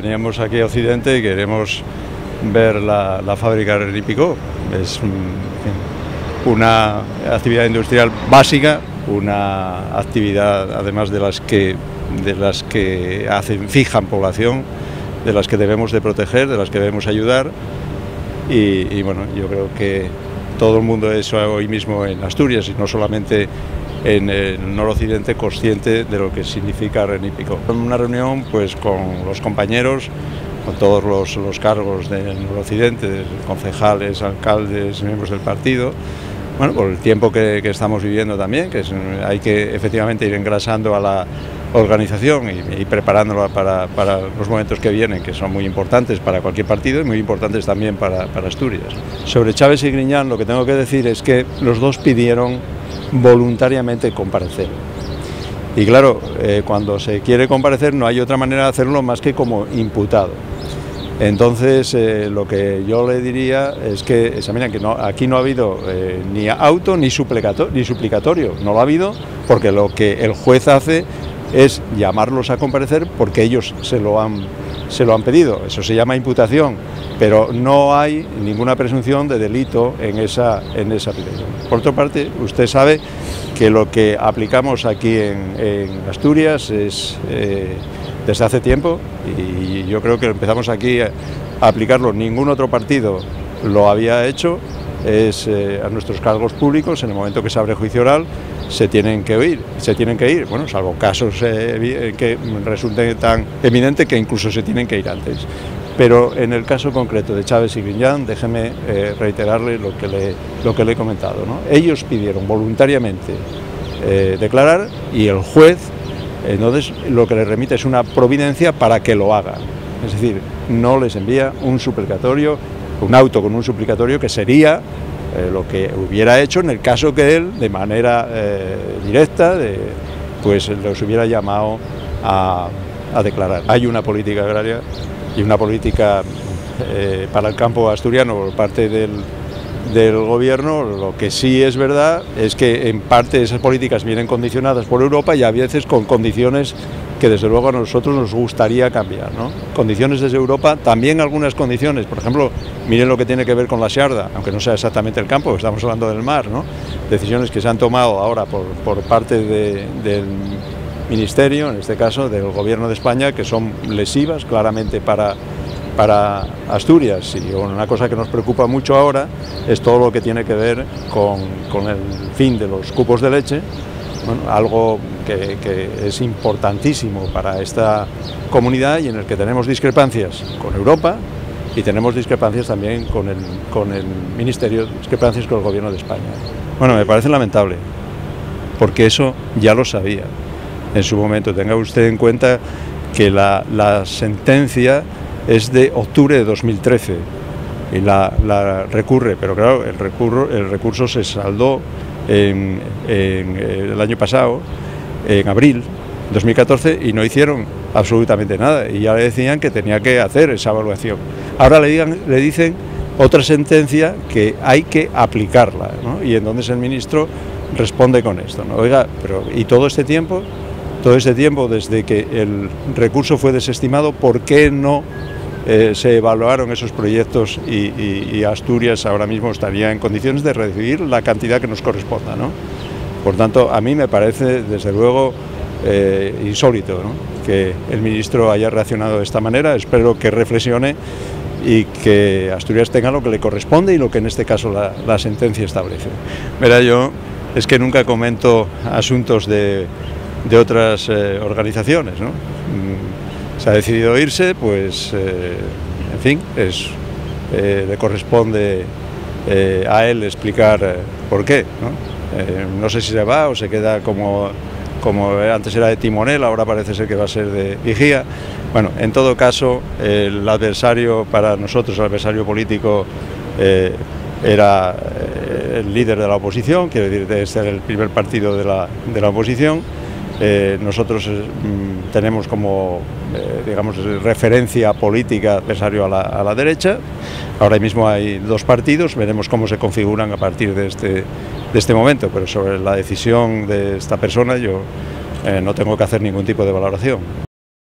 Veníamos aquí a Occidente y queremos ver la, fábrica Renípico. Es una actividad industrial básica, una actividad además de las que, de las que hacen, fijan población, de las que debemos de proteger, de las que debemos ayudar. Y, y bueno, yo creo que todo el mundo es hoy mismo en Asturias y no solamente en el noroccidente consciente de lo que significa Renípico. Una reunión pues con los compañeros, con todos los, los cargos del noroccidente, concejales, alcaldes, miembros del partido, bueno, por el tiempo que, que estamos viviendo también, que es, hay que efectivamente ir engrasando a la organización y, y preparándola para, para, los momentos que vienen, que son muy importantes para cualquier partido y muy importantes también para, para Asturias. Sobre Chávez y Griñán lo que tengo que decir es que los dos pidieron voluntariamente comparecer. Y claro, eh, cuando se quiere comparecer no hay otra manera de hacerlo más que como imputado. Entonces, eh, lo que yo le diría es que examinan que aquí no ha habido eh, ni auto ni ni suplicatorio, no lo ha habido porque lo que el juez hace es llamarlos a comparecer porque ellos se lo han, se lo han pedido. Eso se llama imputación, pero no hay ninguna presunción de delito en esa, en esa petición. Por otra parte, usted sabe que lo que aplicamos aquí en, en Asturias es eh, desde hace tiempo y yo creo que empezamos aquí a aplicarlo. Ningún otro partido lo había hecho, es eh, a nuestros cargos públicos, en el momento que se abre juicio oral, se tienen que ir, se tienen que ir, bueno, salvo casos eh, que resulten tan evidente que incluso se tienen que ir antes. Pero en el caso concreto de Chávez y Griñán, déjeme eh, reiterarle lo que le, lo que le he comentado. ¿no? Ellos pidieron voluntariamente eh, declarar y el juez entonces lo que le remite es una providencia para que lo haga. Es decir, no les envía un suplicatorio, un auto con un suplicatorio que sería eh, lo que hubiera hecho en el caso que él, de manera eh, directa, pues los hubiera llamado a, a, declarar. Hay una política agraria y una política eh, para el campo asturiano por parte del, del gobierno, lo que sí es verdad es que en parte esas políticas vienen condicionadas por Europa y a veces con condiciones que desde luego a nosotros nos gustaría cambiar. ¿no? Condiciones desde Europa, también algunas condiciones, por ejemplo, miren lo que tiene que ver con la Sharda, aunque no sea exactamente el campo, estamos hablando del mar, ¿no? decisiones que se han tomado ahora por, por parte de, del Ministerio, en este caso del Gobierno de España, que son lesivas claramente para para Asturias y una cosa que nos preocupa mucho ahora es todo lo que tiene que ver con, con el fin de los cupos de leche, bueno, algo que, es importantísimo para esta comunidad y en el que tenemos discrepancias con Europa y tenemos discrepancias también con el, con el Ministerio, discrepancias con el Gobierno de España. Bueno, me parece lamentable, porque eso ya lo sabía en su momento. Tenga usted en cuenta que la, sentencia es de octubre de 2013 y la, la recurre, pero claro, el, recurro, el recurso se saldó en, en, el año pasado, en abril 2014, y no hicieron absolutamente nada. Y ya le decían que tenía que hacer esa evaluación. Ahora le, dicen otra sentencia que hay que aplicarla, ¿no? y entonces el ministro responde con esto. Oiga, pero ¿y todo este tiempo? Todo este tiempo, desde que el recurso fue desestimado, ¿por qué no eh, se evaluaron esos proyectos y, Asturias ahora mismo estaría en condiciones de recibir la cantidad que nos corresponda. ¿no? Por tanto, a mí me parece, desde luego, eh, insólito que el ministro haya reaccionado de esta manera. Espero que reflexione y que Asturias tenga lo que le corresponde y lo que en este caso la, sentencia establece. Verá, yo es que nunca comento asuntos de de otras eh, organizaciones. ¿no? Se ha decidido irse, pues, eh, en fin, eh, le corresponde eh, a él explicar por qué. ¿no? sé si se va o se queda como, como antes era de timonel, ahora parece ser que va a ser de vigía. Bueno, en todo caso, el adversario para nosotros, el adversario político, era el líder de la oposición, quiere decir, este era el primer partido de la, de la oposición. Eh, nosotros eh, tenemos como eh, digamos, referencia política adversario a la, a la, derecha. Ahora mismo hay dos partidos, veremos cómo se configuran a partir de este, de este momento, pero sobre la decisión de esta persona yo no tengo que hacer ningún tipo de valoración.